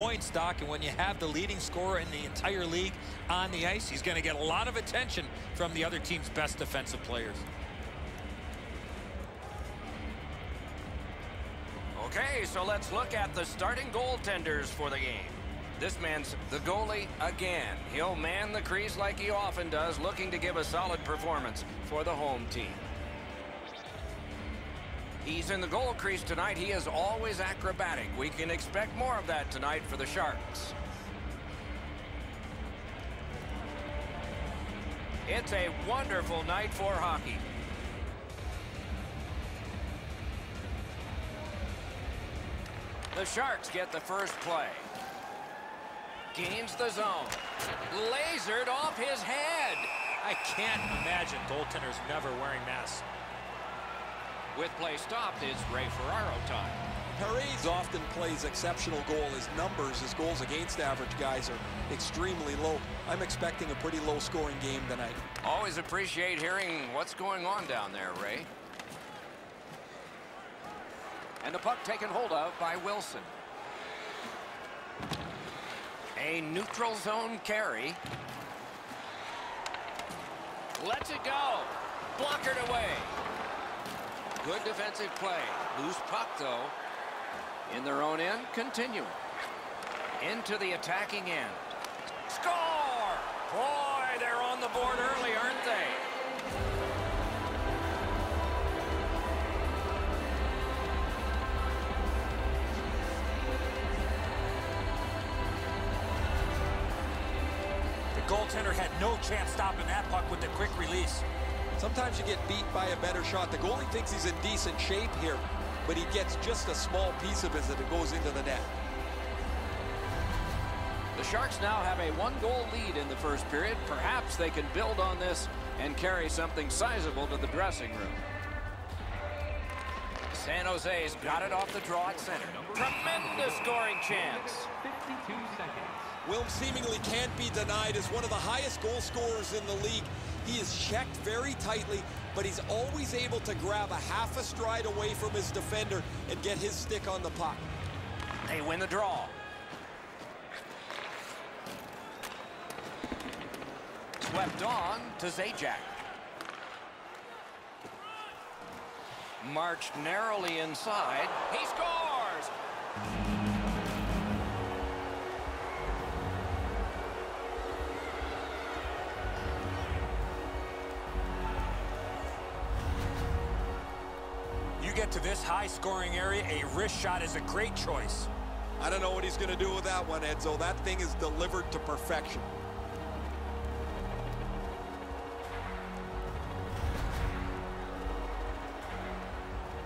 point stock, and when you have the leading scorer in the entire league on the ice, he's going to get a lot of attention from the other team's best defensive players. Okay, so let's look at the starting goaltenders for the game. This man's the goalie again. He'll man the crease like he often does, looking to give a solid performance for the home team. He's in the goal crease tonight. He is always acrobatic. We can expect more of that tonight for the Sharks. It's a wonderful night for hockey. The Sharks get the first play. Gains the zone. Lasered off his head. I can't imagine goaltenders never wearing masks. With play stopped, it's Ray Ferraro time. Parise often plays exceptional goal. His numbers, his goals against average guys are extremely low. I'm expecting a pretty low-scoring game tonight. Always appreciate hearing what's going on down there, Ray. And the puck taken hold of by Wilson. A neutral zone carry. Let's it go. Blockered away. Good defensive play. Loose puck, though. In their own end, continuing. Into the attacking end. Score! Boy, they're on the board early, aren't they? The goaltender had no chance stopping that puck with the quick release. Sometimes you get beat by a better shot. The goalie thinks he's in decent shape here, but he gets just a small piece of it as it goes into the net. The Sharks now have a one-goal lead in the first period. Perhaps they can build on this and carry something sizable to the dressing room. San Jose's got it off the draw at center. Tremendous scoring chance. 52 seconds. Wilm seemingly can't be denied as one of the highest goal scorers in the league. He is checked very tightly, but he's always able to grab a half a stride away from his defender and get his stick on the puck. They win the draw. Swept on to Zajac. Marched narrowly inside. He scores! Get to this high-scoring area, a wrist shot is a great choice. I don't know what he's going to do with that one, Edzo. That thing is delivered to perfection.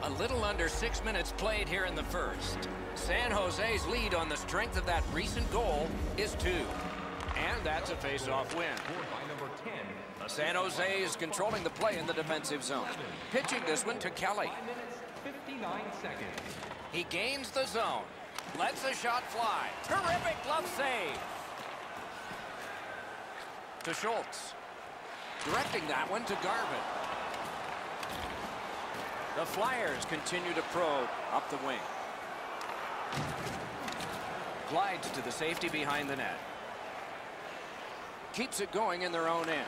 A little under six minutes played here in the first. San Jose's lead on the strength of that recent goal is two. And that's a face-off win. Scored by number 10. San Jose is controlling the play in the defensive zone. Pitching this one to Kelly. 5 minutes, 59 seconds. He gains the zone. Lets a shot fly. Terrific glove save. To Schultz. Directing that one to Garvin. The Flyers continue to probe up the wing. Glides to the safety behind the net. Keeps it going in their own end.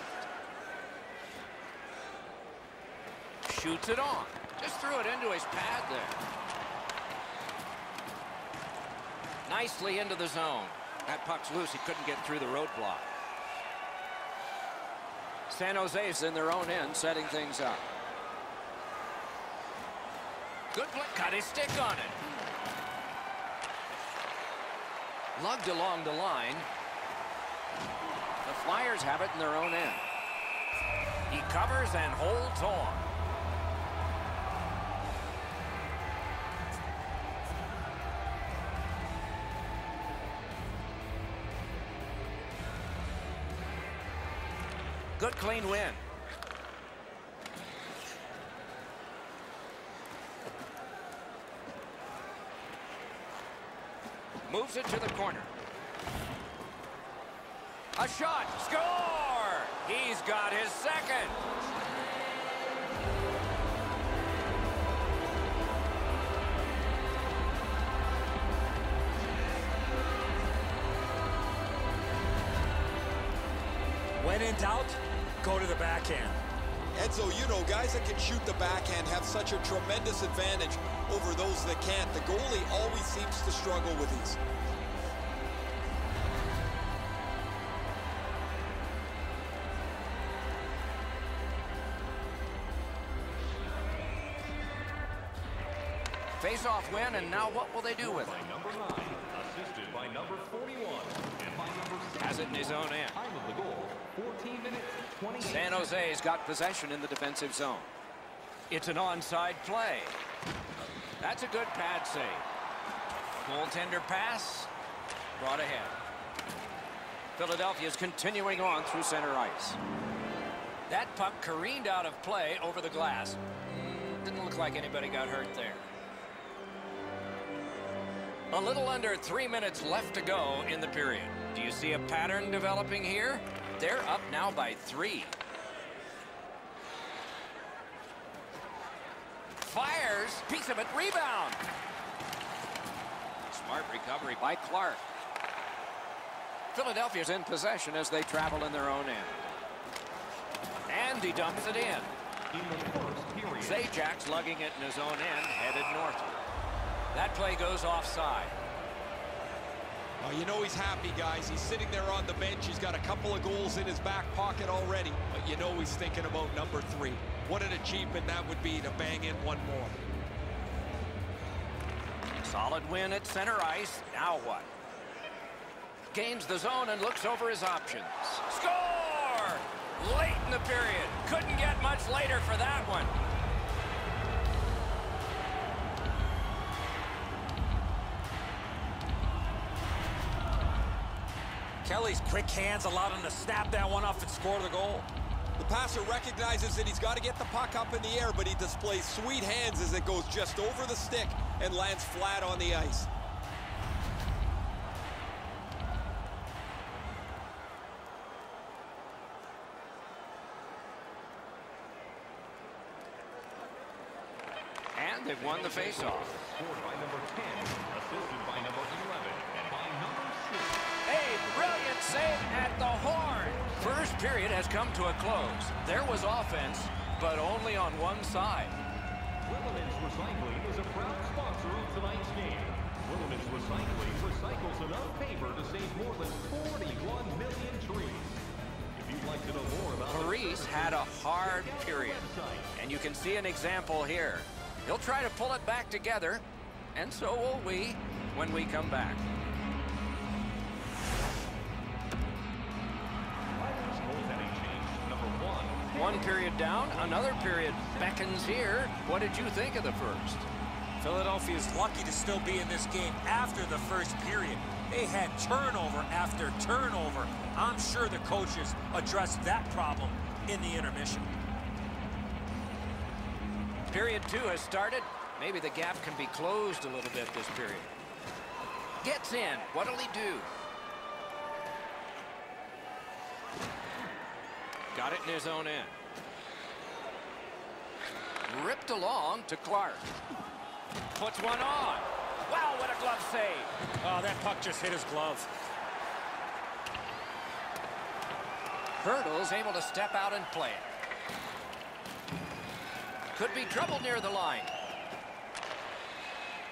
Shoots it on. Just threw it into his pad there. Nicely into the zone. That puck's loose. He couldn't get through the roadblock. San Jose's in their own end, setting things up. Good play. Cut his stick on it. Lugged along the line. The Flyers have it in their own end. He covers and holds on. Good clean win. Moves it to the corner. A shot. Score! He's got his second. When in doubt, go to the backhand. Edzo, you know, guys that can shoot the backhand have such a tremendous advantage over those that can't. The goalie always seems to struggle with these. Face-off win, and now what will they do with it? By number 9, assisted by number 41, and by number 6. Has it in his own end. Time of the goal, 14 minutes, 28 San Jose's got possession in the defensive zone. It's an onside play. That's a good pad save. Goaltender pass. Brought ahead. Philadelphia's continuing on through center ice. That puck careened out of play over the glass. Didn't look like anybody got hurt there. A little under three minutes left to go in the period. Do you see a pattern developing here? They're up now by three. Fires, piece of it, rebound. Smart recovery by Clark. Philadelphia's in possession as they travel in their own end. And he dumps it in. Zajac's lugging it in his own end, headed northward. That play goes offside. You know he's happy, guys. He's sitting there on the bench. He's got a couple of goals in his back pocket already. But you know he's thinking about number three. What an achievement that would be to bang in one more. Solid win at center ice. Now what? Gains the zone and looks over his options. Score! Late in the period. Couldn't get much later for that one. Kelly's quick hands allowed him to snap that one off and score the goal. The passer recognizes that he's got to get the puck up in the air, but he displays sweet hands as it goes just over the stick and lands flat on the ice. And they've won the faceoff. Scored by number 10, assisted by number save at the horn. First period has come to a close. There was offense, but only on one side. Willemins Recycling is a proud sponsor of tonight's game. Willemins Recycling recycles enough paper to save more than 41 million trees. If you'd like to know more about Maurice had a hard period, and you can see an example here. He'll try to pull it back together, and so will we when we come back. Period down, another period beckons here. What did you think of the first? Philadelphia is lucky to still be in this game after the first period. They had turnover after turnover. I'm sure the coaches addressed that problem in the intermission. Period two has started. Maybe the gap can be closed a little bit this period. Gets in. What'll he do? Got it in his own end. Ripped along to Clark. Puts one on. Wow, what a glove save. Oh, that puck just hit his glove. Hurdle's able to step out and play it. Could be trouble near the line.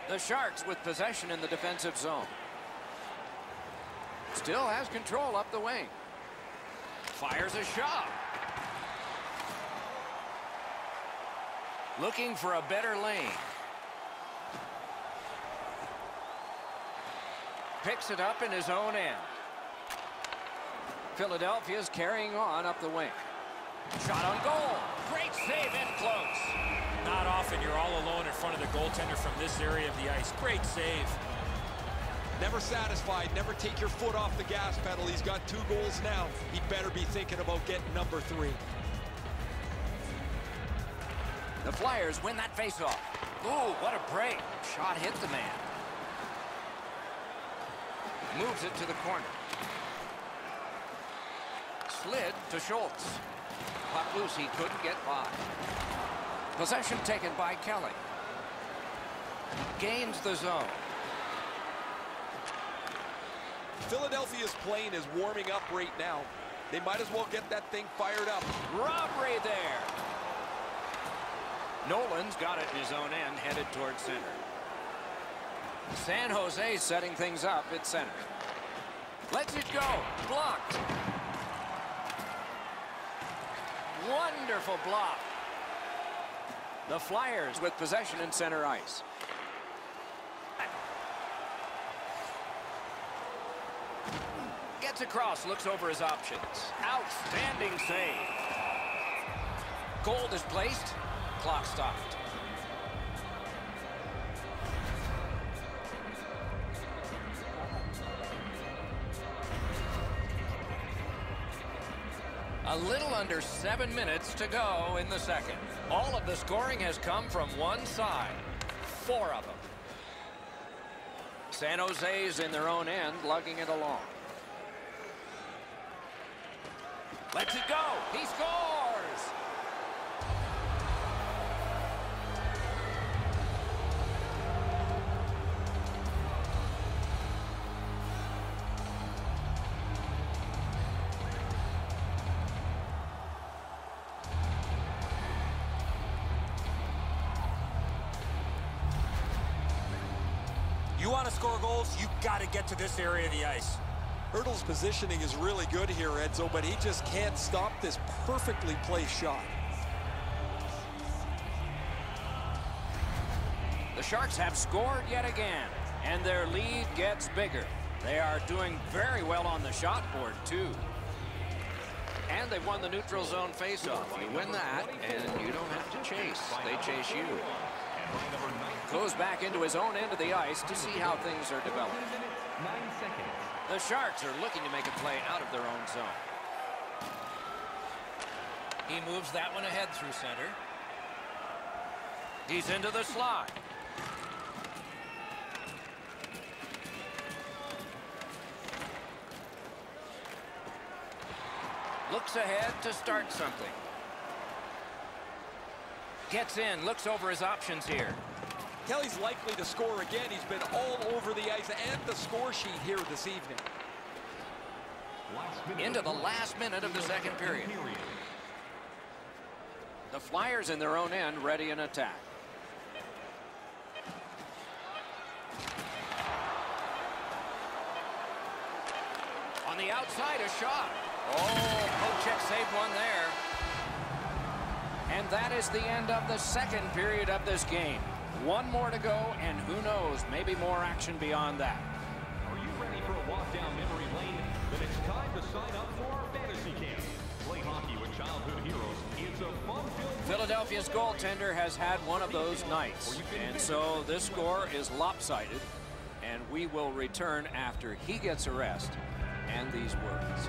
The Sharks with possession in the defensive zone. Still has control up the wing. Fires a shot. Looking for a better lane. Picks it up in his own end. Philadelphia's carrying on up the wing. Shot on goal. Great save in close. Not often you're all alone in front of the goaltender from this area of the ice. Great save. Never satisfied. Never take your foot off the gas pedal. He's got two goals now. He'd better be thinking about getting number three. The Flyers win that faceoff. Ooh, what a break. Shot hit the man. Moves it to the corner. Slid to Schultz. Puck loose, he couldn't get by. Possession taken by Kelly. Gains the zone. Philadelphia's plane is warming up right now. They might as well get that thing fired up. Robbery there. Nolan's got it in his own end, headed towards center. San Jose setting things up at center. Lets it go. Blocked. Wonderful block. The Flyers with possession in center ice. Gets across, looks over his options. Outstanding save. Gold is placed. Clock stopped. A little under seven minutes to go in the second. All of the scoring has come from one side. Four of them. San Jose's in their own end, lugging it along. Lets it go. He scores. Want to score goals, you've got to get to this area of the ice. Hurdle's positioning is really good here, Edzo, but he just can't stop this perfectly placed shot. The Sharks have scored yet again, and their lead gets bigger. They are doing very well on the shot board, too. And they've won the neutral zone faceoff. You win that, and you don't have to chase. They chase you. Goes back into his own end of the ice to see how things are developing. The Sharks are looking to make a play out of their own zone. He moves that one ahead through center. He's into the slot. Looks ahead to start something. Gets in, looks over his options here. Kelly's likely to score again. He's been all over the ice and the score sheet here this evening. Into the last minute of the second period. The Flyers in their own end ready in attack. On the outside, a shot. Oh, Pochek saved one there. And that is the end of the second period of this game. One more to go, and who knows, maybe more action beyond that. Are you ready for a walk down memory lane? Then it's time to sign up for our fantasy camp. Play hockey with childhood heroes. It's a fun-filled Philadelphia's goaltender has had one of those nights, and so this score is lopsided, and we will return after he gets a rest and these words.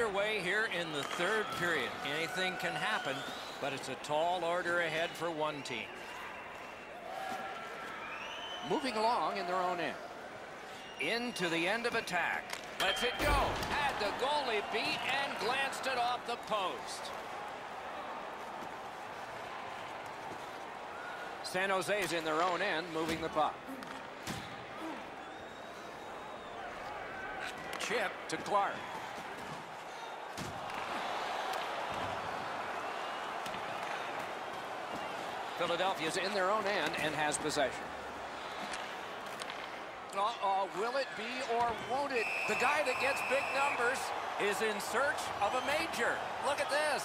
Underway here in the third period. Anything can happen, but it's a tall order ahead for one team. Moving along in their own end. Into the end of attack. Let's it go. Had the goalie beat and glanced it off the post. San Jose's in their own end, moving the puck. Chip to Clark. Philadelphia's in their own end and has possession. Uh-oh, will it be or won't it? The guy that gets big numbers is in search of a major. Look at this.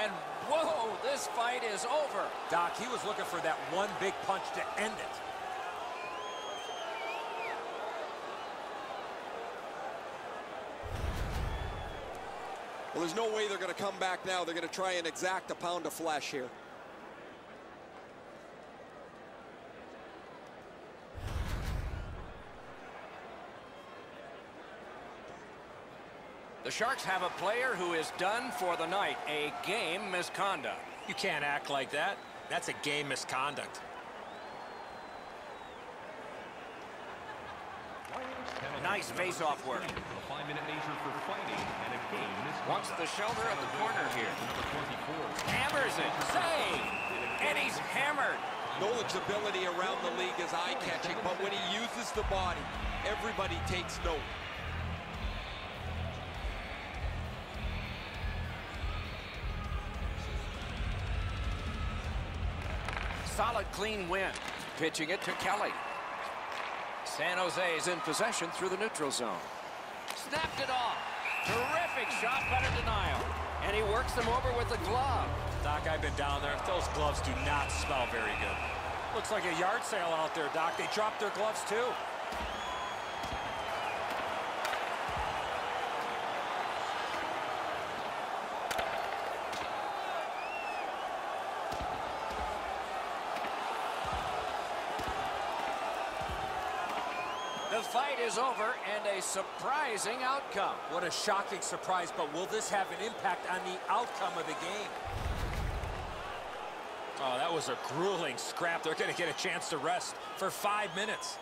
And whoa, this fight is over. Doc, he was looking for that one big punch to end it. Well, there's no way they're going to come back now. They're going to try and exact a pound of flesh here. The Sharks have a player who is done for the night. A game misconduct. You can't act like that. That's a game misconduct. Nice face-off work. A five-minute measure for fighting and a game Wants the shoulder of the corner here. Number 24. Hammers it. Save. And he's hammered. Nolan's ability around the league is eye-catching, but when he uses the body, everybody takes note. Solid, clean win. Pitching it to Kelly. San Jose is in possession through the neutral zone. Snapped it off. Terrific shot, better denial. And he works them over with the glove. Doc, I've been down there. Those gloves do not smell very good. Looks like a yard sale out there, Doc. They dropped their gloves, too. Is over and a surprising outcome. What a shocking surprise, but will this have an impact on the outcome of the game? Oh, that was a grueling scrap. They're going to get a chance to rest for five minutes.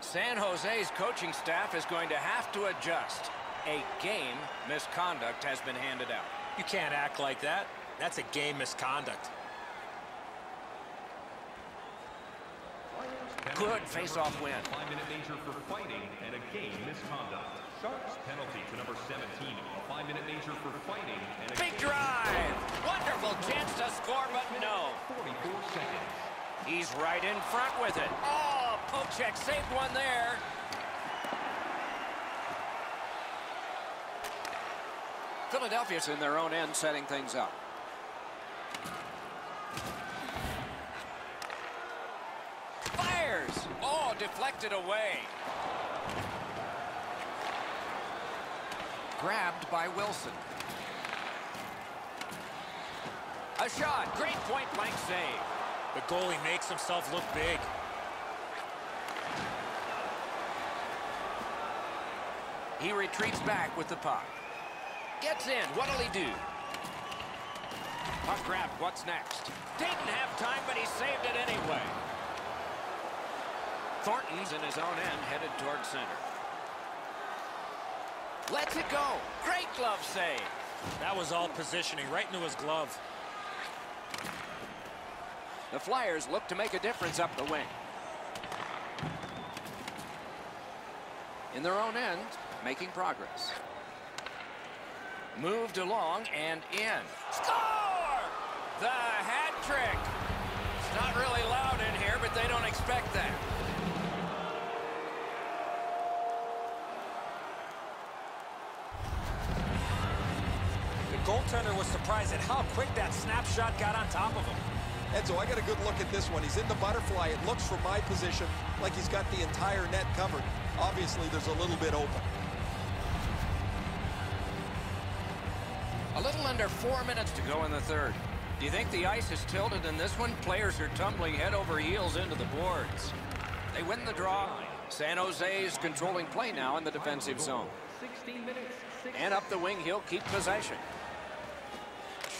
San Jose's coaching staff is going to have to adjust. A game misconduct has been handed out. You can't act like that. That's a game misconduct. Good face-off win. Five-minute measure for fighting and a game misconduct. Sharps penalty to number 17. A five-minute measure for fighting and a Big drive. Wonderful chance to score, but no. 44 seconds. He's right in front with it. Oh, poke saved one there. Philadelphia's in their own end setting things up. Fires. Oh, deflected away. Grabbed by Wilson. A shot. Great point blank save. The goalie makes himself look big. He retreats back with the puck. Gets in. What'll he do? Puck grabbed. What's next? Didn't have time, but he saved it anyway. Thornton's in his own end, headed toward center. Lets it go. Great glove save. That was all positioning right into his glove. The Flyers look to make a difference up the wing. In their own end, making progress. Moved along and in. Score! The hat trick. It's not really loud in here, but they don't expect that. The goaltender was surprised at how quick that snapshot got on top of him. Edzo, I got a good look at this one. He's in the butterfly. It looks from my position like he's got the entire net covered. Obviously, there's a little bit open. A little under four minutes to go in the third. Do you think the ice is tilted in this one? Players are tumbling head over heels into the boards. They win the draw. San Jose is controlling play now in the defensive zone. 16 minutes. And up the wing, he'll keep possession.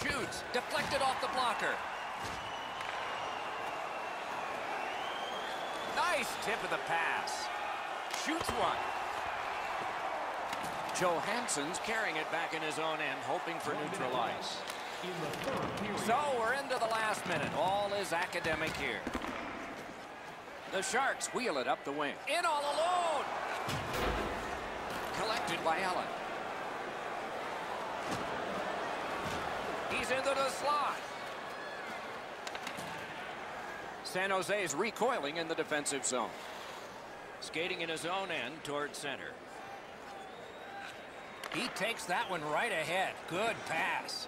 Shoots. Deflected off the blocker. Nice tip of the pass. Shoots one. Johansson's carrying it back in his own end, hoping for neutral ice. So we're into the last minute. All is academic here. The Sharks wheel it up the wing. In all alone. Collected by Allen. Into the slot. San Jose is recoiling in the defensive zone. Skating in his own end toward center. He takes that one right ahead. Good pass.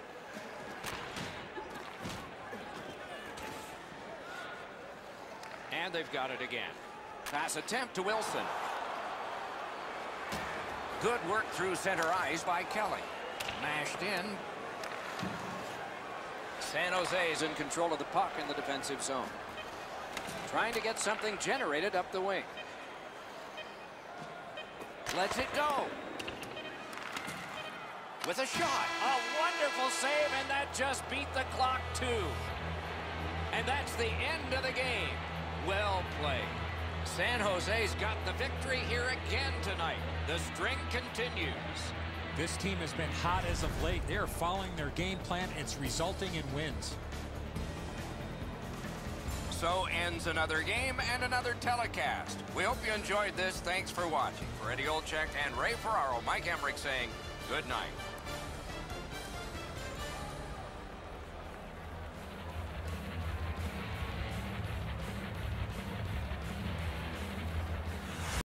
And they've got it again. Pass attempt to Wilson. Good work through center ice by Kelly. Mashed in. San Jose is in control of the puck in the defensive zone. Trying to get something generated up the wing. Lets it go. with a shot. A wonderful save, and that just beat the clock, too. And that's the end of the game. Well played. San Jose's got the victory here again tonight. The string continues. This team has been hot as of late. They are following their game plan. It's resulting in wins. So ends another game and another telecast. We hope you enjoyed this. Thanks for watching. For Eddie Olczyk and Ray Ferraro, Mike Emrick saying good night.